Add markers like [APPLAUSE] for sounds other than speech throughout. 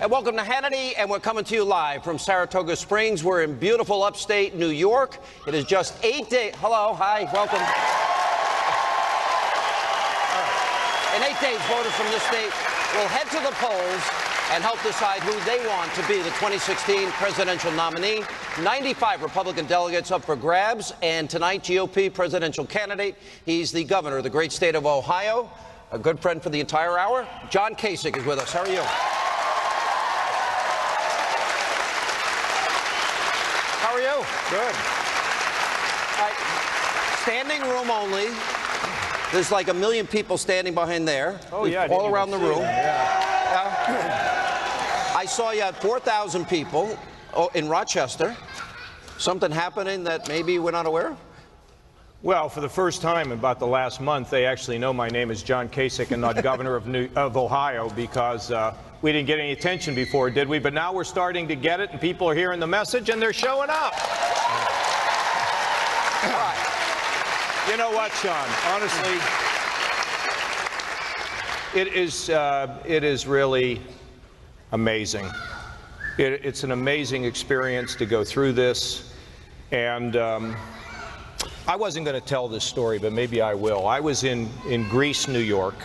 And welcome to Hannity, and we're coming to you live from Saratoga Springs. We're in beautiful upstate New York. It is just eight days. Hello, hi, welcome. In eight days, voters from this state will head to the polls and help decide who they want to be the 2016 presidential nominee. 95 Republican delegates up for grabs, and tonight, GOP presidential candidate. He's the governor of the great state of Ohio, a good friend for the entire hour. John Kasich is with us. How are you? How are you? Good. Right. Standing room only. There's like a million people standing behind there. Oh, yeah. All around the room. Yeah. Yeah. I saw you had 4,000 people oh, in Rochester. Something happening that maybe we're not aware of? Well, for the first time in about the last month, they actually know my name is John Kasich and not [LAUGHS] governor of, New, of Ohio because uh, we didn't get any attention before, did we? But now we're starting to get it, and people are hearing the message, and they're showing up. Right. [COUGHS] You know what, Sean? Honestly, it is, uh, it is really amazing. It, it's an amazing experience to go through this. And um, I wasn't going to tell this story, but maybe I will. I was in, in Greece, New York,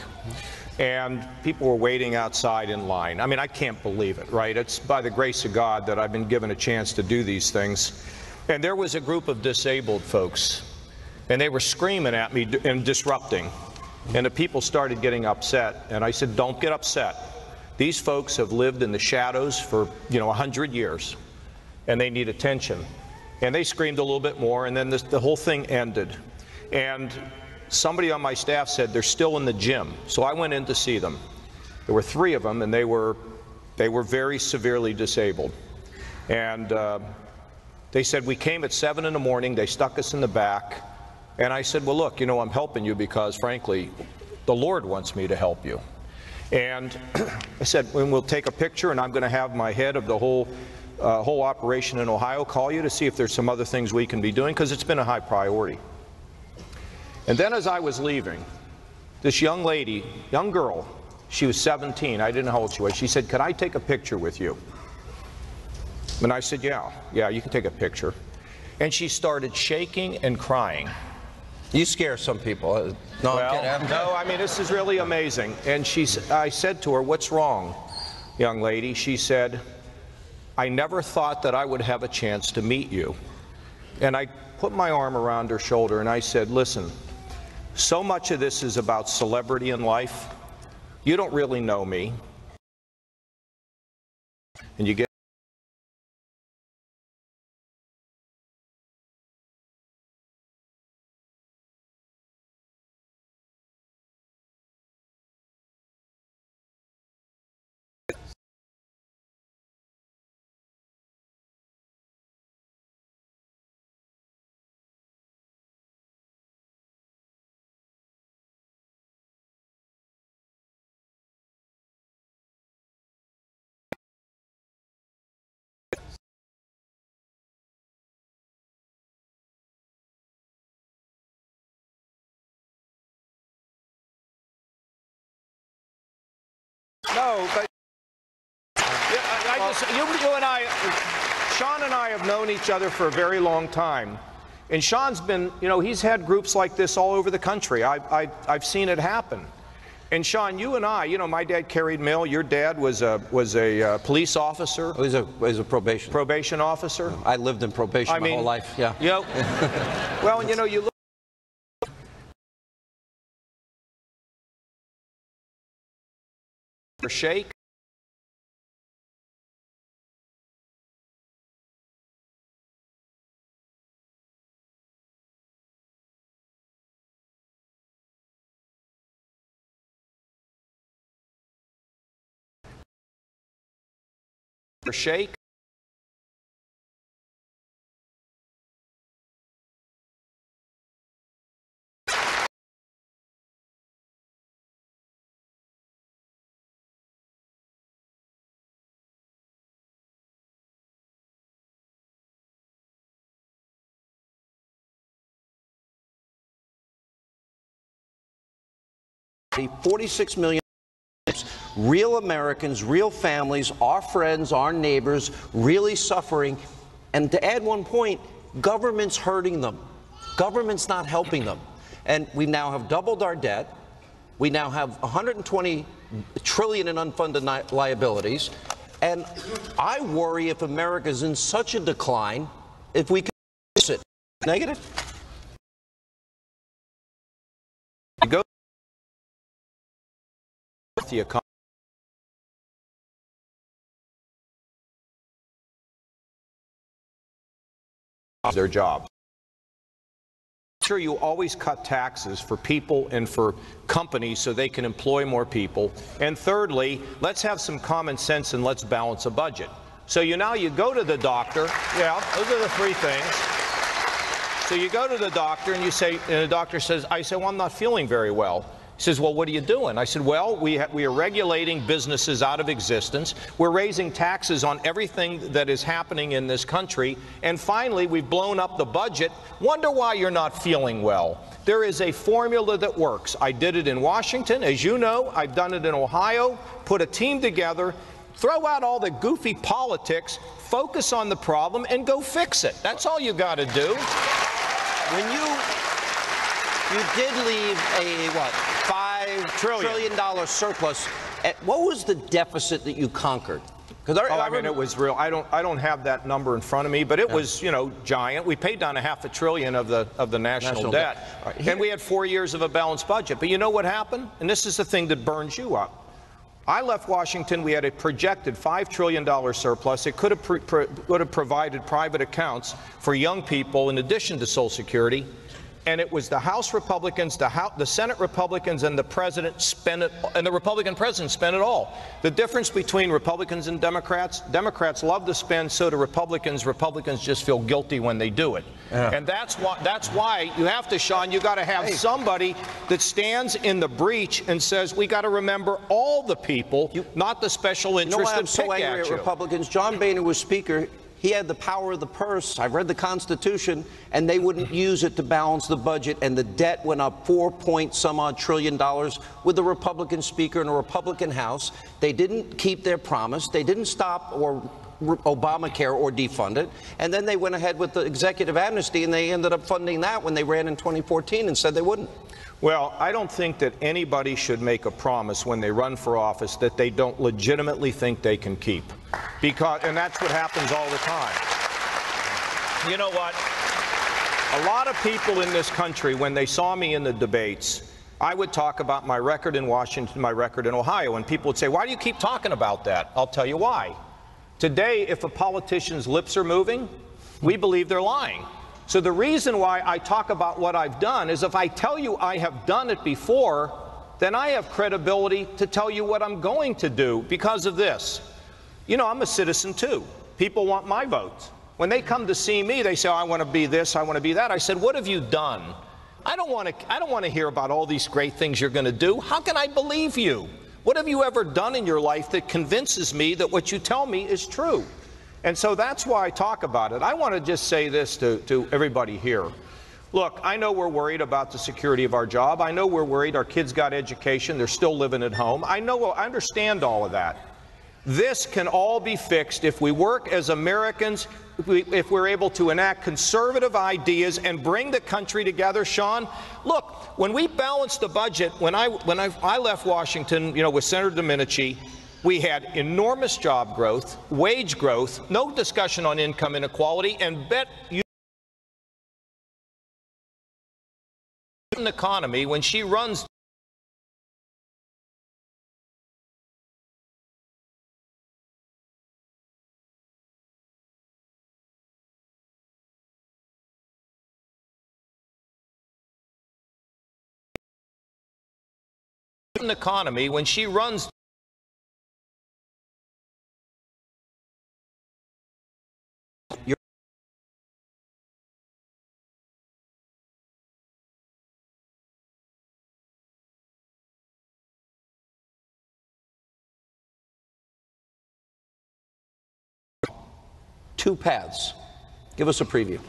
and people were waiting outside in line. I mean, I can't believe it, right? It's by the grace of God that I've been given a chance to do these things. And there was a group of disabled folks, and they were screaming at me and disrupting. And the people started getting upset, and I said, Don't get upset. These folks have lived in the shadows for, you know, 100 years, and they need attention. And they screamed a little bit more, and then the whole thing ended. And somebody on my staff said they're still in the gym. So I went in to see them. There were three of them, and they were, they were very severely disabled. And uh, they said, We came at 7 in the morning, they stuck us in the back. And I said, Well, look, you know, I'm helping you because, frankly, the Lord wants me to help you. And [CLEARS THROAT] I said, we'll take a picture, and I'm going to have my head of the whole, uh, whole operation in Ohio call you to see if there's some other things we can be doing, because it's been a high priority. And then as I was leaving, this young lady, young girl, she was 17, I didn't know how old she was, she said, Could I take a picture with you? And I said, Yeah, yeah, you can take a picture. And she started shaking and crying. You scare some people. Uh, No, Well. No, I mean, this is really amazing. And she's, I said to her, What's wrong, young lady? She said, I never thought that I would have a chance to meet you. And I put my arm around her shoulder and I said, Listen, so much of this is about celebrity in life. You don't really know me. And you get No, but yeah, I, I just, you, you and I, Sean and I have known each other for a very long time. And Sean's been, you know, he's had groups like this all over the country. I, I, I've seen it happen. And Sean, you and I, you know, my dad carried mail. Your dad was a was a uh, police officer, Was a, he's a probation. probation officer. I lived in probation I my mean, whole life. Yeah. You know, [LAUGHS] well, and you know, you look. Shake. Shake. 46 million real Americans, real families, our friends, our neighbors, really suffering. And to add one point, government's hurting them. Government's not helping them. And we now have doubled our debt. We now have 120 trillion in unfunded liabilities. And I worry if America's in such a decline, if we can fix it. Negative? The economy. their job. Sure, you always cut taxes for people and for companies so they can employ more people. And thirdly, let's have some common sense and let's balance a budget. So you now you go to the doctor. Yeah, those are the three things. So you go to the doctor and you say, and the doctor says, I say, well, I'm not feeling very well. He says, well, what are you doing? I said, well, we, ha- we are regulating businesses out of existence. We're raising taxes on everything that is happening in this country. And finally, we've blown up the budget. Wonder why you're not feeling well. There is a formula that works. I did it in Washington. As you know, I've done it in Ohio. Put a team together. Throw out all the goofy politics, focus on the problem, and go fix it. That's all you got to do. When you you did leave a what Trillion. trillion dollar surplus, what was the deficit that you conquered? Because Oh, I mean, it was real. I don't, I don't have that number in front of me, but it was, you know, giant. We paid down a half a trillion of the of the national, National debt, right, here- and we had four years of a balanced budget. But you know what happened? And this is the thing that burns you up. I left Washington. We had a projected $5 trillion surplus. It could have, could have provided private accounts for young people in addition to Social Security. And it was the House Republicans, the, House, the Senate Republicans, and the President spent it, and the Republican President spent it all. The difference between Republicans and Democrats, Democrats love to spend, so do Republicans. Republicans just feel guilty when they do it. And that's why, that's why you have to, Sean, you got to have somebody that stands in the breach and says, we got to remember all the people, not the special You know interest why I'm so angry at at. Republicans? John Boehner was Speaker. He had the power of the purse. I've read the Constitution, and they wouldn't use it to balance the budget, and the debt went up four point some odd trillion dollars with a Republican Speaker and a Republican House. They didn't keep their promise. They didn't stop or Obamacare or defund it. And then they went ahead with the executive amnesty, and they ended up funding that when they ran in 2014 and said they wouldn't. Well, I don't think that anybody should make a promise when they run for office that they don't legitimately think they can keep. Because, and that's what happens all the time. You know what? A lot of people in this country, when they saw me in the debates, I would talk about my record in Washington, my record in Ohio, and people would say, Why do you keep talking about that? I'll tell you why. Today, if a politician's lips are moving, we believe they're lying. So the reason why I talk about what I've done is if I tell you I have done it before, then I have credibility to tell you what I'm going to do because of this. You know, I'm a citizen too. People want my vote. When they come to see me, they say, oh, I want to be this, I want to be that. I said, What have you done? I don't want to I don't want to hear about all these great things you're going to do. How can I believe you? What have you ever done in your life that convinces me that what you tell me is true? And so that's why I talk about it. I want to just say this to, to everybody here. Look, I know we're worried about the security of our job. I know we're worried our kids got education, they're still living at home. I know, I understand all of that. This can all be fixed if we work as Americans, if, we, we're able to enact conservative ideas and bring the country together. Sean, look, when we balanced the budget, when I, when I, I left Washington, you know, with Senator Domenici, we had enormous job growth, wage growth, no discussion on income inequality, and bet you an economy when she runs an economy when she runs Two paths. Give us a preview.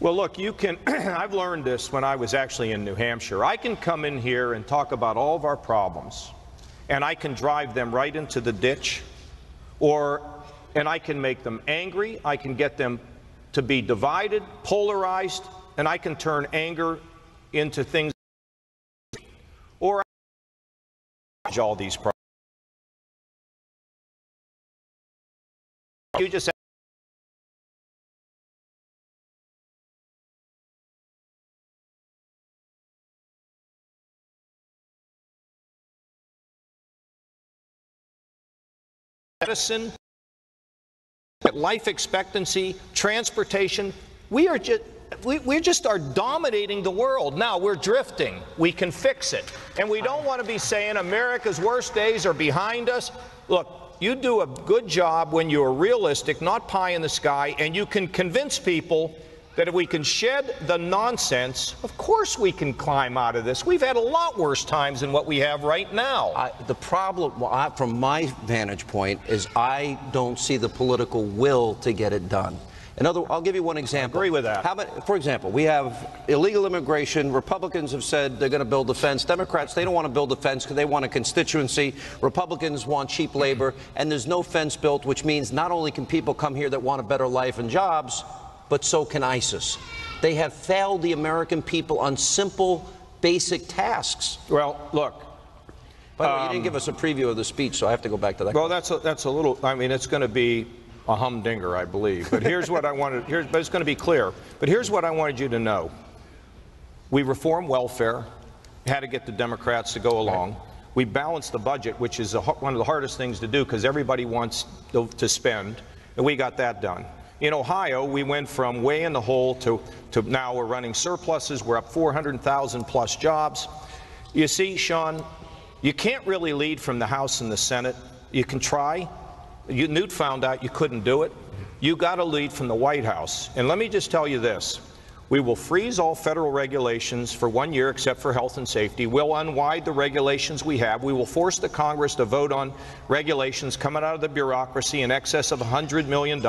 Well, look, you can, [CLEARS THROAT] I've learned this when I was actually in New Hampshire. I can come in here and talk about all of our problems. and I can drive them right into the ditch, or and I can make them angry, I can get them to be divided, polarized, and I can turn anger into things or all these problems. You just medicine, life expectancy, transportation. We are just we, we just are dominating the world. Now we're drifting. We can fix it. And we don't want to be saying America's worst days are behind us. Look, you do a good job when you're realistic, not pie in the sky, and you can convince people that if we can shed the nonsense, of course we can climb out of this. We've had a lot worse times than what we have right now. I, the problem, well, I, from my vantage point, is I don't see the political will to get it done. Another, I'll give you one example. I agree with that. How about, for example, we have illegal immigration. Republicans have said they're going to build a fence. Democrats, they don't want to build a fence because they want a constituency. Republicans want cheap labor, and there's no fence built, which means not only can people come here that want a better life and jobs, but so can ISIS. They have failed the American people on simple, basic tasks. Well, look. By the way, you um, didn't give us a preview of the speech, so I have to go back to that. Well, that's a, that's a little. I mean, it's going to be a humdinger, I believe. But here's what I wanted. Here's, but it's going to be clear. But here's what I wanted you to know. We reform welfare. Had to get the Democrats to go along. We balance the budget, which is a, one of the hardest things to do because everybody wants to, to spend, and we got that done. In Ohio, we went from way in the hole to, to now we're running surpluses. We're up 400,000 plus jobs. You see, Sean, you can't really lead from the House and the Senate. You can try. You, Newt found out you couldn't do it. You got to lead from the White House. And let me just tell you this. We will freeze all federal regulations for one year except for health and safety. We'll unwind the regulations we have. We will force the Congress to vote on regulations coming out of the bureaucracy in excess of $100 million.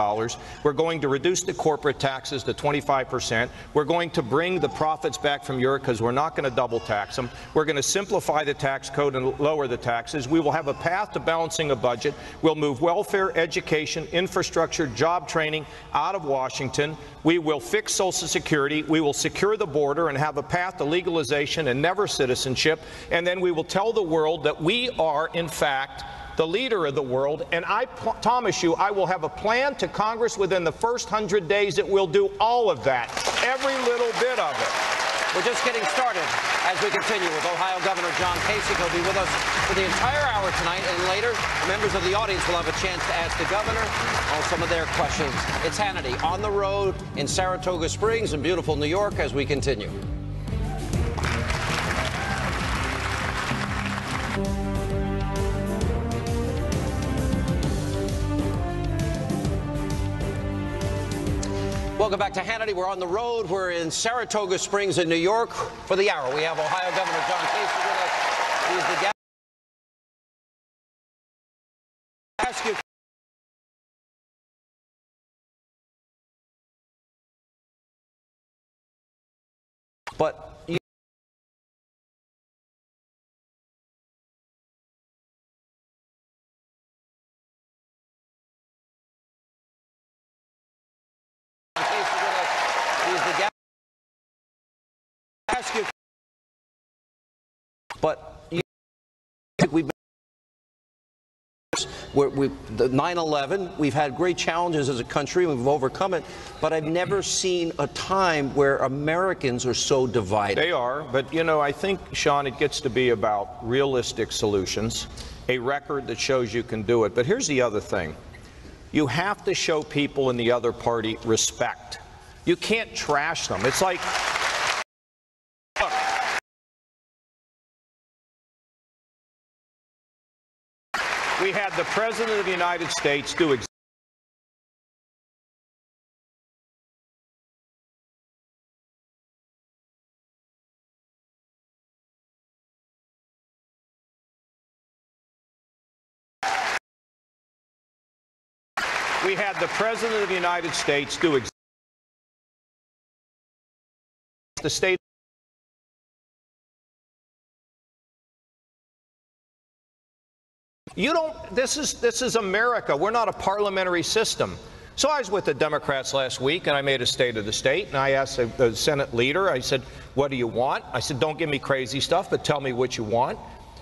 We're going to reduce the corporate taxes to 25 percent. We're going to bring the profits back from Europe because we're not going to double tax them. We're going to simplify the tax code and lower the taxes. We will have a path to balancing a budget. We'll move welfare, education, infrastructure, job training out of Washington. We will fix Social Security. We will secure the border and have a path to legalization and never citizenship. And then we will tell the world that we are, in fact, the leader of the world. And I promise you, I will have a plan to Congress within the first hundred days that will do all of that, every little bit of it. We're just getting started as we continue with Ohio Governor John Kasich. He'll be with us for the entire hour tonight, and later, members of the audience will have a chance to ask the governor all some of their questions. It's Hannity on the road in Saratoga Springs in beautiful New York as we continue. Welcome back to Hannity. We're on the road. We're in Saratoga Springs in New York for the hour. We have Ohio Governor John Kasich with us. He's the But you think we've been we, the 9/11, we've had great challenges as a country, we've overcome it, but I've never seen a time where Americans are so divided. They are, but you know, I think, Sean, it gets to be about realistic solutions, a record that shows you can do it. But here's the other thing you have to show people in the other party respect. You can't trash them. It's like, had the President of the United States do exactly. We had the President of the United States do the state You don't, this is, this is America. We're not a parliamentary system. So I was with the Democrats last week and I made a state of the state and I asked the, the Senate leader, I said, what do you want? I said, don't give me crazy stuff, but tell me what you want.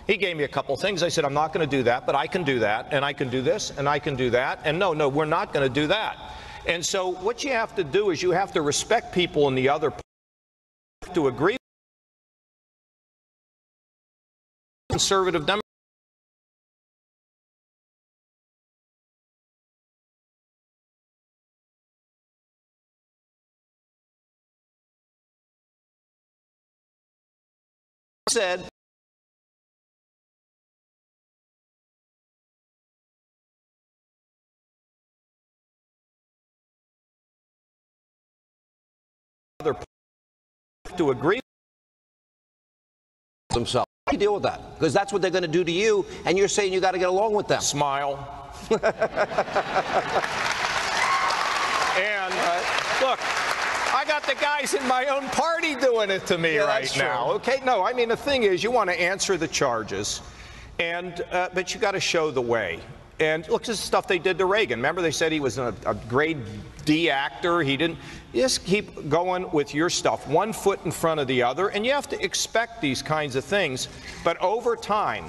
He gave me a couple things. I said, I'm not going to do that, but I can do that, and I can do this, and I can do that. And no, no, we're not going to do that. And so what you have to do is you have to respect people in the other party. Have to agree conservative Democrats. Said other to agree themselves. How do you deal with that? Because that's what they're going to do to you, and you're saying you got to get along with them. smile. [LAUGHS] and look, I got the guys in my own party doing it to me Yeah, right now. Okay, no, I mean the thing is, you want to answer the charges, and uh, but you got to show the way. And look, this is stuff they did to Reagan. Remember, they said he was a, a grade D actor. He didn't. Just keep going with your stuff, one foot in front of the other, and you have to expect these kinds of things. But over time,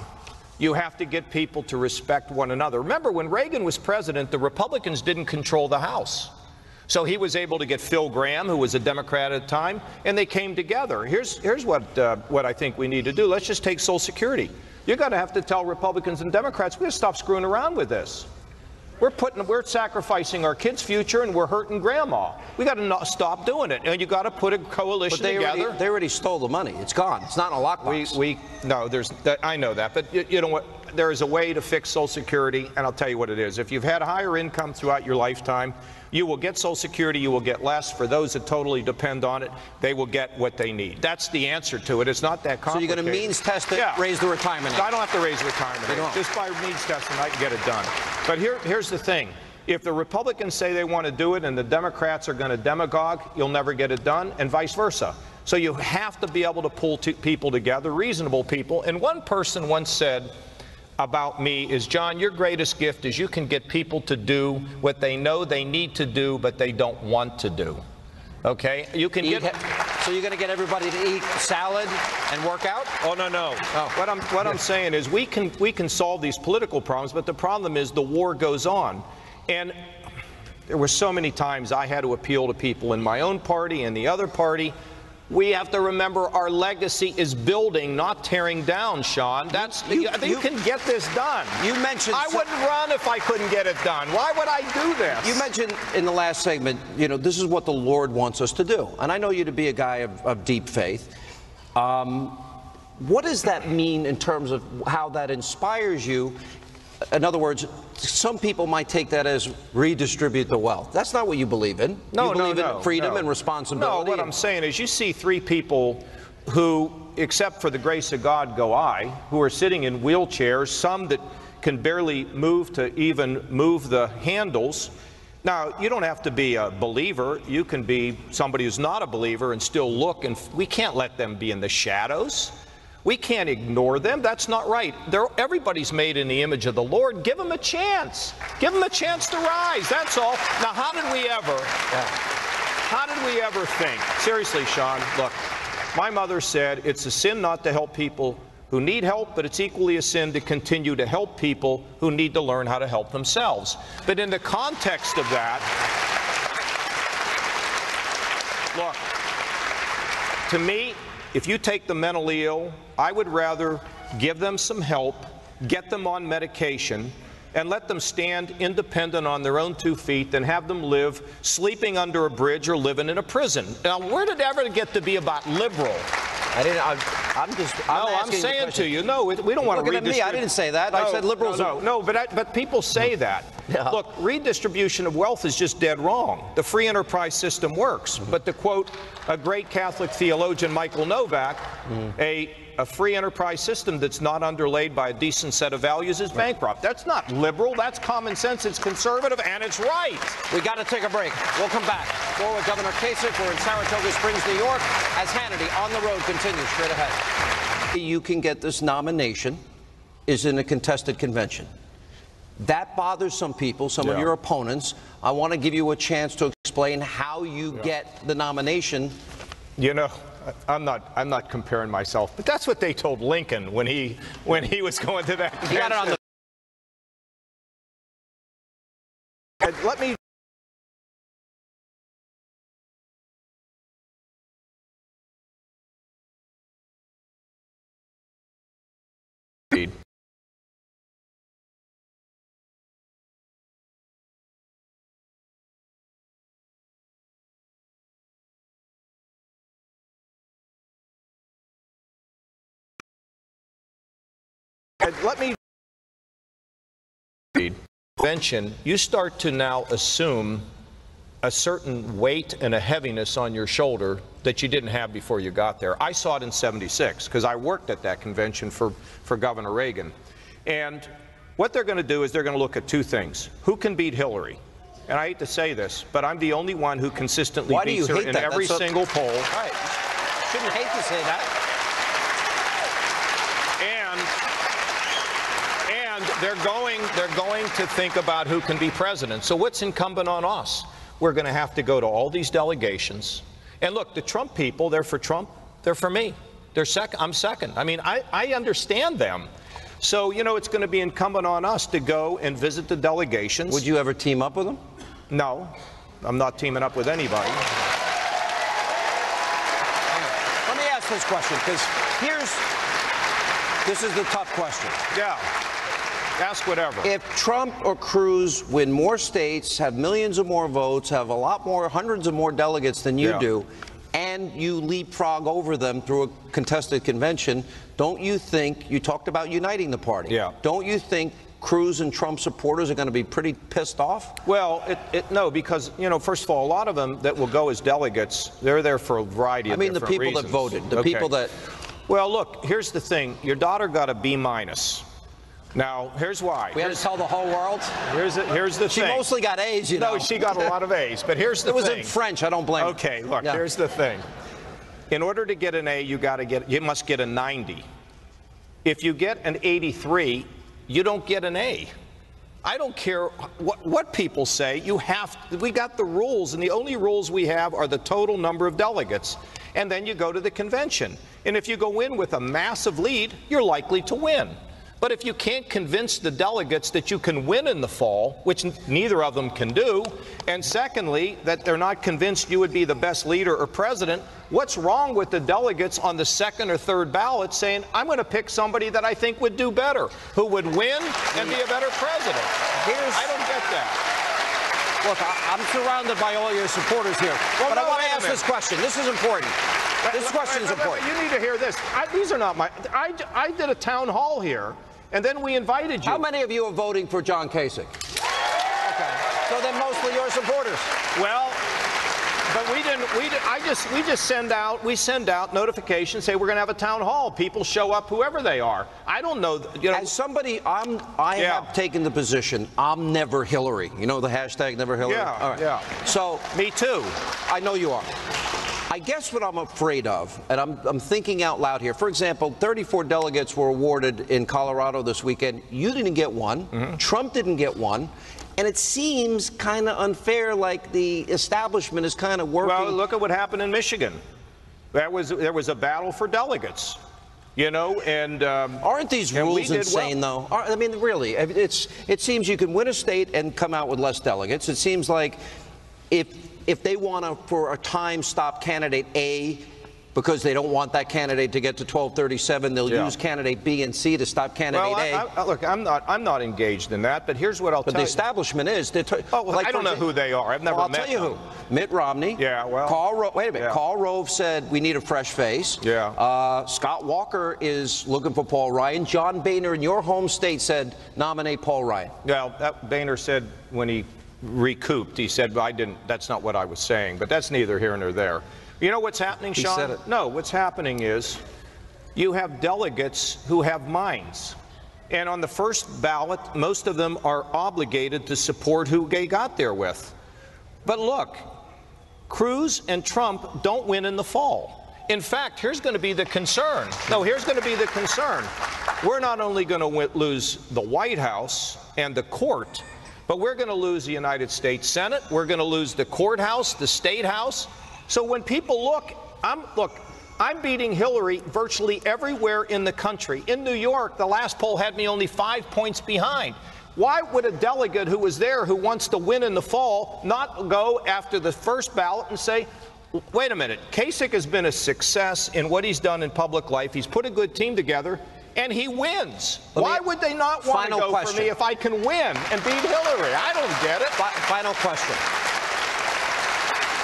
you have to get people to respect one another. Remember, when Reagan was president, the Republicans didn't control the House. So he was able to get Phil Gramm, who was a Democrat at the time, and they came together. Here's, here's what, uh, what I think we need to do. Let's just take Social Security. You're going to have to tell Republicans and Democrats, we're going to stop screwing around with this. We're putting, we're sacrificing our kids' future, and we're hurting grandma. We got to stop doing it, and you got to put a coalition they together. already, they already stole the money. It's gone. It's not in a lockbox. we, we no, there's, that, I know that, but you, you know what? There is a way to fix Social Security, and I'll tell you what it is. If you've had higher income throughout your lifetime, you will get Social Security, you will get less. For those that totally depend on it, they will get what they need. That's the answer to it. It's not that complicated. so you're going to means test it, Yeah. raise the retirement age. I don't have to raise retirement age. Just by means testing, I can get it done. But here, here's the thing. If the Republicans say they want to do it and the Democrats are going to demagogue, you'll never get it done, and vice versa. So you have to be able to pull people together, reasonable people. And one person once said about me is, John, your greatest gift is you can get people to do what they know they need to do, but they don't want to do. Okay? You can Eat get. so you're going to get everybody to eat salad and work out? Oh no no. Oh. What I'm what I'm saying is we can we can solve these political problems, but the problem is the war goes on, and there were so many times I had to appeal to people in my own party and the other party. We have to remember our legacy is building, not tearing down, Sean. That's You- you, you- you can get this done. You mentioned I so- wouldn't run if I couldn't get it done. Why would I do this? You mentioned in the last segment, you know, this is what the Lord wants us to do. And I know you to be a guy of, of deep faith. Um, what does that mean in terms of how that inspires you? In other words, some people might take that as redistribute the wealth. That's not what you believe in. No, you believe no, no, in freedom no. and responsibility. No, what I'm saying is you see three people who, except for the grace of God go I, who are sitting in wheelchairs, some that can barely move to even move the handles. Now, you don't have to be a believer. You can be somebody who's not a believer and still look, and we can't let them be in the shadows. We can't ignore them. That's not right. They're, everybody's made in the image of the Lord. Give them a chance. Give them a chance to rise. That's all. Now, how did we ever? How did we ever think? Seriously, Sean, look, my mother said it's a sin not to help people who need help, but it's equally a sin to continue to help people who need to learn how to help themselves. But in the context of that, look, to me, if you take the mentally ill, I would rather give them some help, get them on medication, and let them stand independent on their own two feet than have them live sleeping under a bridge or living in a prison. Now, where did it ever get to be about liberal? I didn't. I'm, I'm just. I'm no, I'm saying to you, no, we don't want to at me, I didn't say that. I said liberals No, are- no, no, but I, but people say that. Yeah. Look, redistribution of wealth is just dead wrong. The free enterprise system works, Mm-hmm. but to quote a great Catholic theologian, Michael Novak, Mm-hmm. a a free enterprise system that's not underlaid by a decent set of values is bankrupt. That's not liberal. That's common sense. It's conservative, and it's right. We got to take a break. We'll come back. More with Governor Kasich. We're in Saratoga Springs, New York, as Hannity on the road continues straight ahead. You can get this nomination is in a contested convention. That bothers some people, some of your opponents. I want to give you a chance to explain how you get the nomination. You know, I'm not, I'm not comparing myself, but that's what they told Lincoln when he, when he was going to that You got it on the [LAUGHS] Let me Let me convention, you start to now assume a certain weight and a heaviness on your shoulder that you didn't have before you got there. I saw it in 76 because I worked at that convention for, for Governor Reagan. And what they're going to do is they're going to look at two things. Who can beat Hillary? And I hate to say this, but I'm the only one who consistently Why beats you her in that? every That's what- single poll. Right. Shouldn't hate to say that. And and they're going they're going to think about who can be president. So what's incumbent on us? We're going to have to go to all these delegations. And look, the Trump people, they're for Trump, they're for me. They're second, I'm second. I mean, I, I understand them. So, you know, it's going to be incumbent on us to go and visit the delegations. Would you ever team up with them? No, I'm not teaming up with anybody. Let me ask this question because here's this is the tough question. Yeah. Ask whatever. If Trump or Cruz win more states, have millions of more votes, have a lot more, hundreds of more delegates than you Yeah. do, and you leapfrog over them through a contested convention, don't you think you talked about uniting the party? Yeah. Don't you think Cruz and Trump supporters are going to be pretty pissed off? Well, it, it, no, because, you know, first of all, a lot of them that will go as delegates, they're there for a variety of reasons. I mean, the people that voted, the Okay. people that. Well, look, here's the thing. Your daughter got a B minus. Now, here's why. We had to tell the whole world. here's, the, here's the She thing. mostly got A's, you know. no, she got a lot of A's, but here's the thing. It was in French. I don't blame her. Okay, look, Yeah. here's the thing. In order to get an A, you got to get you must get a 90. If you get an 83, you don't get an A. I don't care what, what people say. You have we got the rules, and the only rules we have are the total number of delegates. And then you go to the convention. And if you go in with a massive lead, you're likely to win. But if you can't convince the delegates that you can win in the fall, which neither of them can do, and secondly, that they're not convinced you would be the best leader or president, what's wrong with the delegates on the second or third ballot saying, I'm going to pick somebody that I think would do better, who would win and be a better president? Here's- I don't get that. Look, I, I'm surrounded by all your supporters here, Well, but no, I want to ask this question. This is important. This question is important. You need to hear this. I, these are not my. I, I did a town hall here, and then we invited you. How many of you are voting for John Kasich? Okay. So then mostly your supporters. Well, but we didn't. We did, I just we just send out we send out notifications say we're going to have a town hall. People show up, whoever they are. I don't know. You know. As somebody, I'm, I Yeah. have taken the position, I'm never Hillary. You know the hashtag never Hillary? Yeah, All right. yeah. So me too. I know you are. I guess what I'm afraid of, and I'm, I'm thinking out loud here. For example, 34 delegates were awarded in Colorado this weekend. You didn't get one. Mm-hmm. Trump didn't get one. And it seems kind of unfair, like the establishment is kind of working. Well, look at what happened in Michigan. That was there was a battle for delegates. You know, and um, Aren't these rules insane, well. though? I mean, really, it's it seems you can win a state and come out with less delegates. It seems like if if they want to, for a time, stop candidate A because they don't want that candidate to get to 1237, they'll Yeah. use candidate B and C to stop candidate Well, I, A. I, look, I'm not I'm not engaged in that. But here's what I'll but tell the establishment is. T- Oh, well, like, I don't know who they are. I've never Well, I'll met tell you them. who. Mitt Romney. Yeah, well, Karl Ro- wait a minute. yeah. Karl Rove said we need a fresh face. Yeah. Uh, Scott Walker is looking for Paul Ryan. John Boehner in your home state said nominate Paul Ryan. Well, that Boehner said when he recouped, he said, well, I didn't, that's not what I was saying, but that's neither here nor there. You know what's happening, He Sean? said it. No, what's happening is you have delegates who have minds. And on the first ballot, most of them are obligated to support who they got there with. But look, Cruz and Trump don't win in the fall. In fact, here's going to be the concern. No, here's going to be the concern. we're not only going to lose the White House and the court, but we're going to lose the United States Senate. We're going to lose the courthouse, the state house. So when people look, I'm look, I'm beating Hillary virtually everywhere in the country. In New York, the last poll had me only five points behind. Why would a delegate who was there who wants to win in the fall not go after the first ballot and say, wait a minute, Kasich has been a success in what he's done in public life. He's put a good team together and he wins. Let me- Why would they not want to go question. for me if I can win and beat Hillary? I don't get it. Fi- Final question.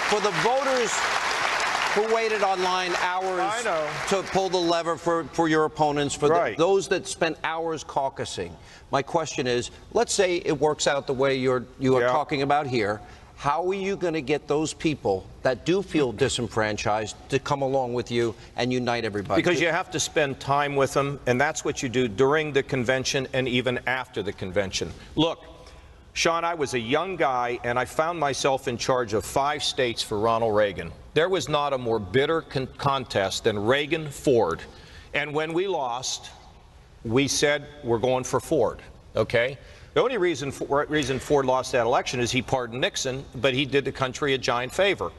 For the voters who waited online hours to pull the lever for, for your opponents, for the- those that spent hours caucusing, my question is, let's say it works out the way you're, you are Yeah. talking about here. How are you going to get those people that do feel mm. disenfranchised to come along with you and unite everybody? Because you have to spend time with them, and that's what you do during the convention and even after the convention. Look, Sean, I was a young guy, and I found myself in charge of five states for Ronald Reagan. There was not a more bitter con- contest than Reagan Ford. And when we lost, we said we're going for Ford. Okay? The only reason, reason Ford lost that election is he pardoned Nixon, but he did the country a giant favor.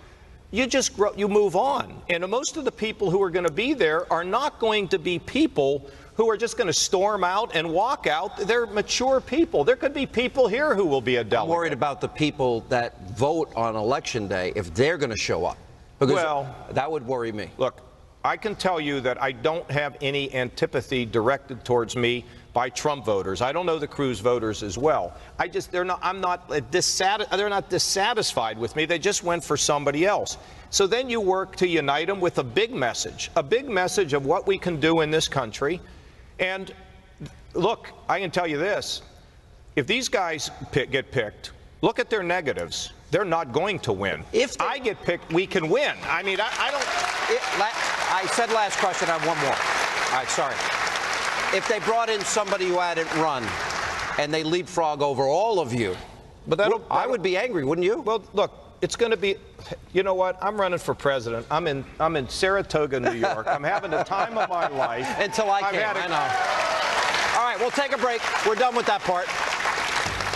You just grow, you move on, and most of the people who are going to be there are not going to be people who are just going to storm out and walk out. They're mature people. There could be people here who will be a I'm worried about the people that vote on election day if they're going to show up. Because Well- that would worry me. Look, I can tell you that I don't have any antipathy directed towards me by Trump voters. I don't know the Cruz voters as well. I just they're not I'm not uh, dissat- they're not dissatisfied with me. They just went for somebody else. So then you work to unite them with a big message, a big message of what we can do in this country. And look, I can tell you this. If these guys pick, get picked, look at their negatives. They're not going to win. If I get picked, we can win. I mean, I, I don't It, la- I said last question. I have one more. All right, sorry. If they brought in somebody who hadn't run and they leapfrog over all of you, But that'll, I that'll- would be angry, wouldn't you? Well, look, it's going to be. You know what? I'm running for president. I'm in. I'm in Saratoga, New York. I'm having the time of my life. [LAUGHS] Until I I've came, a- I know. All right, we'll take a break. We're done with that part.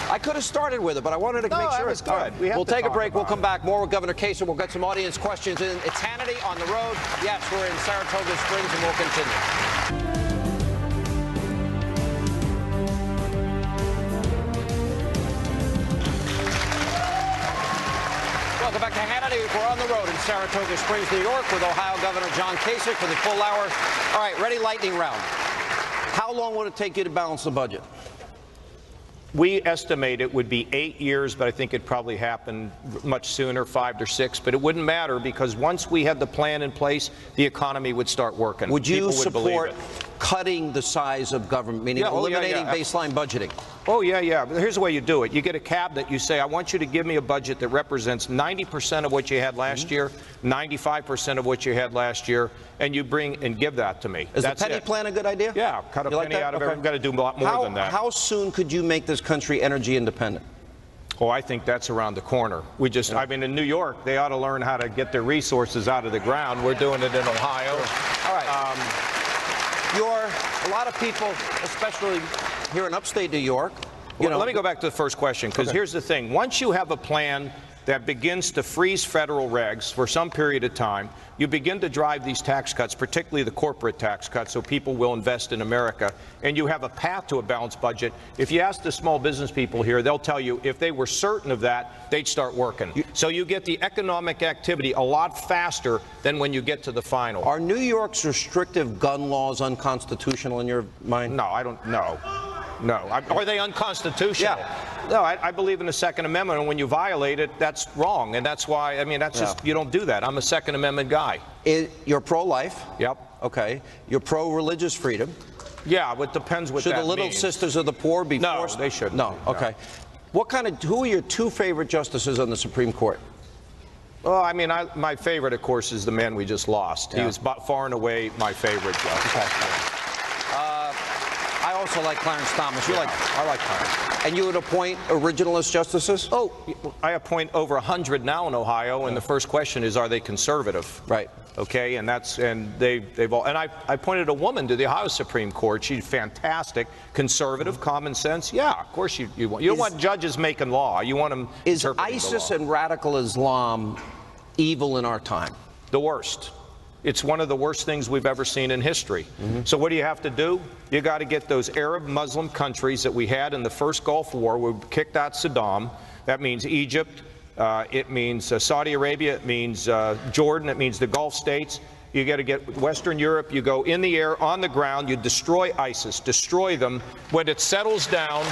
I could have started with it, but I wanted to No, make sure it's done. good. we we'll take a break. We'll come it. back more with Governor Kasich. We'll get some audience questions in. It's Hannity on the road. Yes, we're in Saratoga Springs, and we'll continue. Saratoga Springs, New York, with Ohio Governor John Kasich for the full hour. All right, ready, lightning round. How long would it take you to balance the budget? We estimate it would be eight years, but I think it probably happened much sooner, five or six. But it wouldn't matter because once we had the plan in place, the economy would start working. Would you would support cutting the size of government, meaning Yeah, oh, yeah, eliminating yeah. baseline budgeting? Oh, yeah, yeah. Here's the way you do it. You get a cab that you say, I want you to give me a budget that represents 90% of what you had last Mm-hmm. year, 95% of what you had last year, and you bring and give that to me. Is That's the penny it. plan a good idea? Yeah, cut a You penny that? out of Okay. it. We've got to do a lot more how, than that. How soon could you make this country energy independent? Oh, I think that's around the corner. We just, I mean, in New York, they ought to learn how to get their resources out of the ground. We're doing it in Ohio. All right. Um, You're a lot of people, especially here in upstate New York. You Well, know, let me go back to the first question, because here's the thing. Once you have a plan that begins to freeze federal regs for some period of time, you begin to drive these tax cuts, particularly the corporate tax cuts, so people will invest in America, and you have a path to a balanced budget. If you ask the small business people here, they'll tell you if they were certain of that, they'd start working. So you get the economic activity a lot faster than when you get to the final. Are New York's restrictive gun laws unconstitutional in your mind? No, I don't. No, no. I- Are they unconstitutional? Yeah. No, I, I believe in the Second Amendment, and when you violate it, that's wrong, and that's why. I mean, that's just you don't do that. I'm a Second Amendment guy. I- you're pro-life. Yep. Okay. You're pro-religious freedom. Yeah, but it depends what Should the Little means. Sisters of the Poor be No, forced? they shouldn't No. be, no. Okay. What kind of? Who are your two favorite justices on the Supreme Court? Well, I mean, I, my favorite, of course, is the man we just lost. He was far and away my favorite judge. I also like Clarence Thomas. You like? I like Clarence. And you would appoint originalist justices? Oh, I appoint over 100 now in Ohio, and the first question is, are they conservative? Right. Okay, and that's and they they've all and I I appointed a woman to the Ohio Supreme Court. She's fantastic, conservative, common sense. Yeah, of course you you want you don't want judges making law. You want them Is ISIS and radical Islam evil in our time? the worst. It's one of the worst things we've ever seen in history. So what do you have to do? You got to get those Arab Muslim countries that we had in the first Gulf War. We kicked out Saddam. That means Egypt. Uh, it means uh, Saudi Arabia. It means uh, Jordan. It means the Gulf states. You got to get Western Europe. You go in the air, on the ground. You destroy ISIS. Destroy them. When it settles down,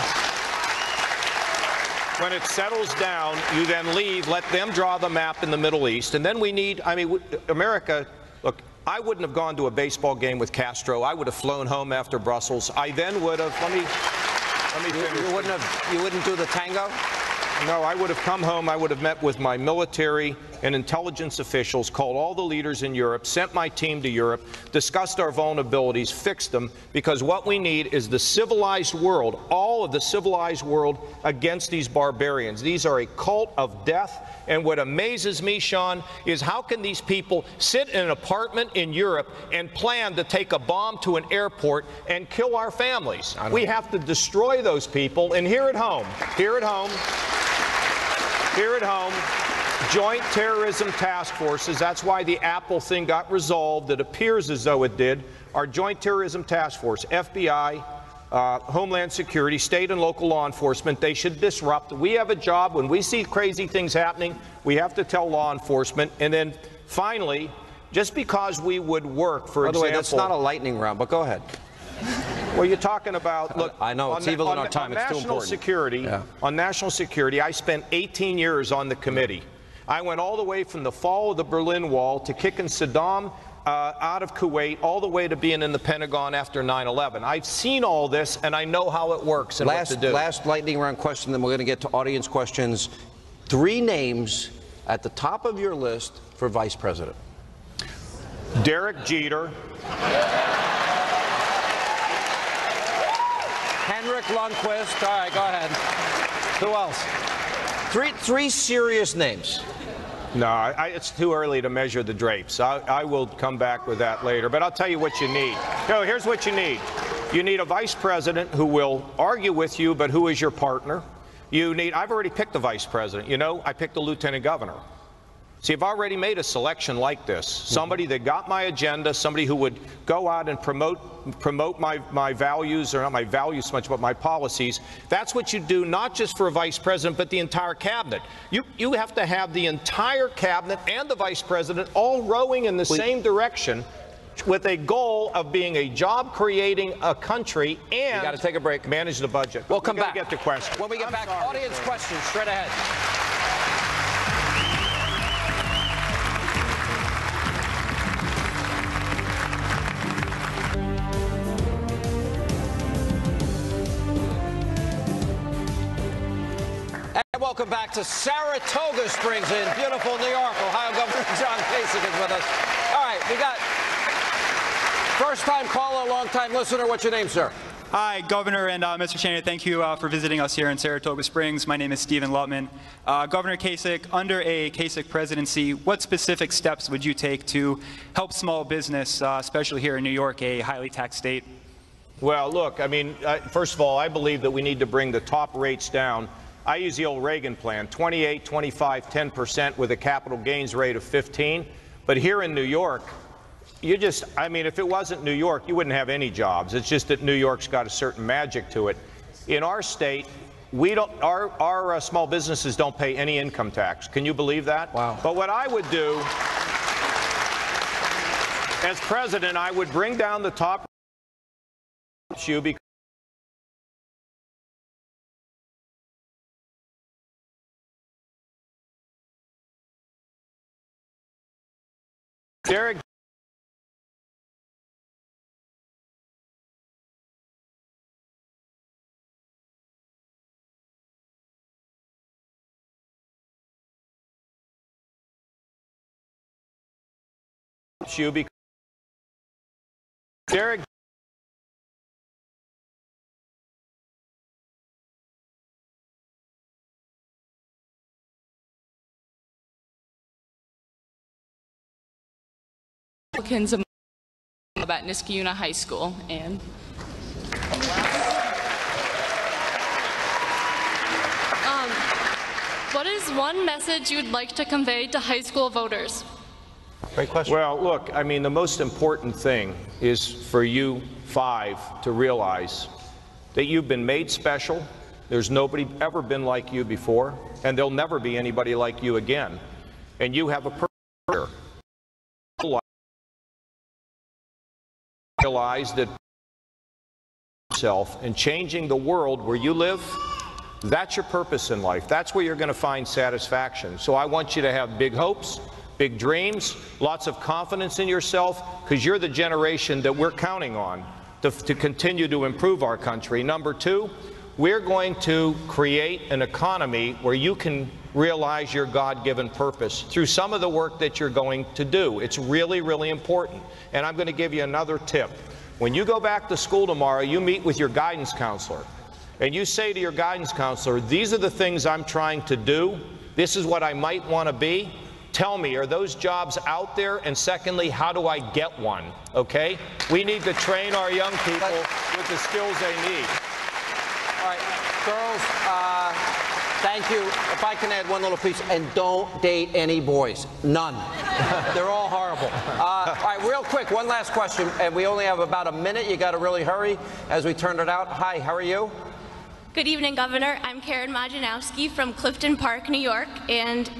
when it settles down, you then leave, let them draw the map in the Middle East. And then we need, I mean, America, look, I wouldn't have gone to a baseball game with Castro. I would have flown home after Brussels. I then would have, let me, let me You, finish. you wouldn't have. You wouldn't do the tango. No, I would have come home. I would have met with my military and intelligence officials, called all the leaders in Europe, sent my team to Europe, discussed our vulnerabilities, fixed them, because what we need is the civilized world, all of the civilized world against these barbarians. These are a cult of death. And what amazes me, Sean, is how can these people sit in an apartment in Europe and plan to take a bomb to an airport and kill our families? We have to destroy those people. And here at home, here at home, here at home, joint terrorism task forces, that's why the Apple thing got resolved. It appears as though it did. Our joint terrorism task force, FBI, uh, Homeland Security, state and local law enforcement, they should disrupt. We have a job. When we see crazy things happening, we have to tell law enforcement. And then finally, just because we would work, for By the example. way, that's not a lightning round, but go ahead. Well, you're talking about look. I know, it's on, evil in our time, On it's too important. security, Yeah. on national security, I spent 18 years on the committee. I went all the way from the fall of the Berlin Wall to kicking Saddam uh, out of Kuwait, all the way to being in the Pentagon after 9/11. I've seen all this, and I know how it works and Last, what to do. last lightning round question, then we're going to get to audience questions. Three names at the top of your list for vice president. Derek Jeter, Henrik Lundqvist. All right, go ahead. Who else? Three, three serious names. No, I, it's too early to measure the drapes. I, I will come back with that later. But I'll tell you what you need. No, here's what you need. You need a vice president who will argue with you, but who is your partner. You need. I've already picked a vice president. You know, I picked a lieutenant governor. See, I've already made a selection like this. Mm-hmm. Somebody that got my agenda, somebody who would go out and promote promote my, my values, or not my values so much, but my policies. That's what you do, not just for a vice president, but the entire cabinet. You, you have to have the entire cabinet and the vice president all rowing in the same direction with a goal of being a job creating a country and gotta take a break. manage the budget. We'll We come gotta back. get to questions. When we get I'm back, sorry, audience sir. questions straight ahead. Welcome back to Saratoga Springs in beautiful New York. Ohio Governor [LAUGHS] John Kasich is with us. All right, we got first time caller, long time listener. What's your name, sir? Hi, Governor and uh, Mr. Cheney. Thank you uh, for visiting us here in Saratoga Springs. My name is Stephen Lutman. Uh, Governor Kasich, under a Kasich presidency, what specific steps would you take to help small business, uh, especially here in New York, a highly taxed state? Well, look, I mean, uh, first of all, I believe that we need to bring the top rates down. I use the old Reagan plan 28, 25, 10% with a capital gains rate of 15. But here in New York, you just, I mean, if it wasn't New York, you wouldn't have any jobs. It's just that New York's got a certain magic to it. In our state, we don't, our, our uh, small businesses don't pay any income tax. Can you believe that? Wow. But what I would do as president, I would bring down the top you because Derek you Derek Republicans a at Niskayuna High School, and Um, What is one message you would like to convey to high school voters? Great question. Well, look, I mean, the most important thing is for you five to realize that you've been made special. There's nobody ever been like you before, and there'll never be anybody like you again. And you have a purpose. Realize that yourself and changing the world where you live, that's your purpose in life. That's where you're going to find satisfaction. So I want you to have big hopes, big dreams, lots of confidence in yourself, because you're the generation that we're counting on to, to continue to improve our country. Number two, we're going to create an economy where you can realize your God given purpose through some of the work that you're going to do. It's really, really important. And I'm going to give you another tip. When you go back to school tomorrow, you meet with your guidance counselor and you say to your guidance counselor, These are the things I'm trying to do, this is what I might want to be. Tell me, are those jobs out there? And secondly, how do I get one? Okay? We need to train our young people with the skills they need. Girls, uh, thank you. If I can add one little piece, and don't date any boys. None. [LAUGHS] They're all horrible. Uh, all right, real quick, one last question, and we only have about a minute. You got to really hurry as we turn it out. Hi, how are you? Good evening, Governor. I'm Karen Majanowski from Clifton Park, New York, and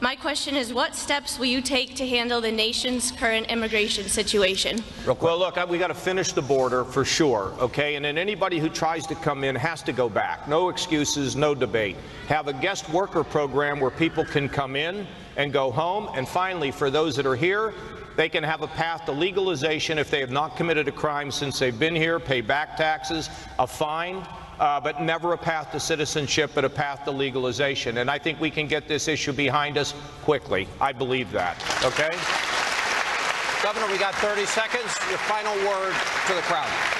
my question is what steps will you take to handle the nation's current immigration situation? Well, look, I- we got to finish the border for sure, okay? And then anybody who tries to come in has to go back. No excuses, no debate. Have a guest worker program where people can come in and go home. And finally, for those that are here, they can have a path to legalization if they have not committed a crime since they've been here, pay back taxes, a fine. Uh, but never a path to citizenship, but a path to legalization. And I think we can get this issue behind us quickly. I believe that. Okay? Governor, we got 30 seconds. Your final word to the crowd.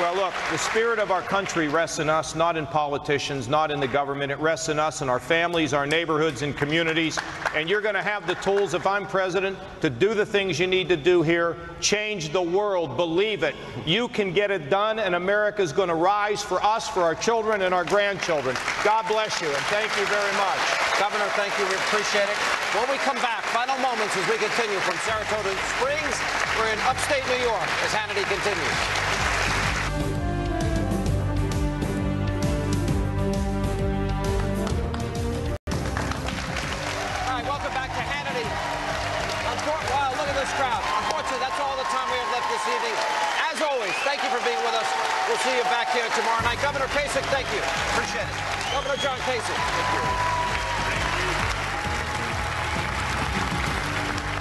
Well, look, the spirit of our country rests in us, not in politicians, not in the government. It rests in us and our families, our neighborhoods, and communities. And you're going to have the tools, if I'm president, to do the things you need to do here. Change the world. Believe it. You can get it done, and America's going to rise for us, for our children, and our grandchildren. God bless you, and thank you very much. Governor, thank you. We appreciate it. When we come back, final moments as we continue from Saratoga Springs. We're in upstate New York as Hannity continues. Kasich, thank you. Appreciate it. Governor John Kasich. Thank you.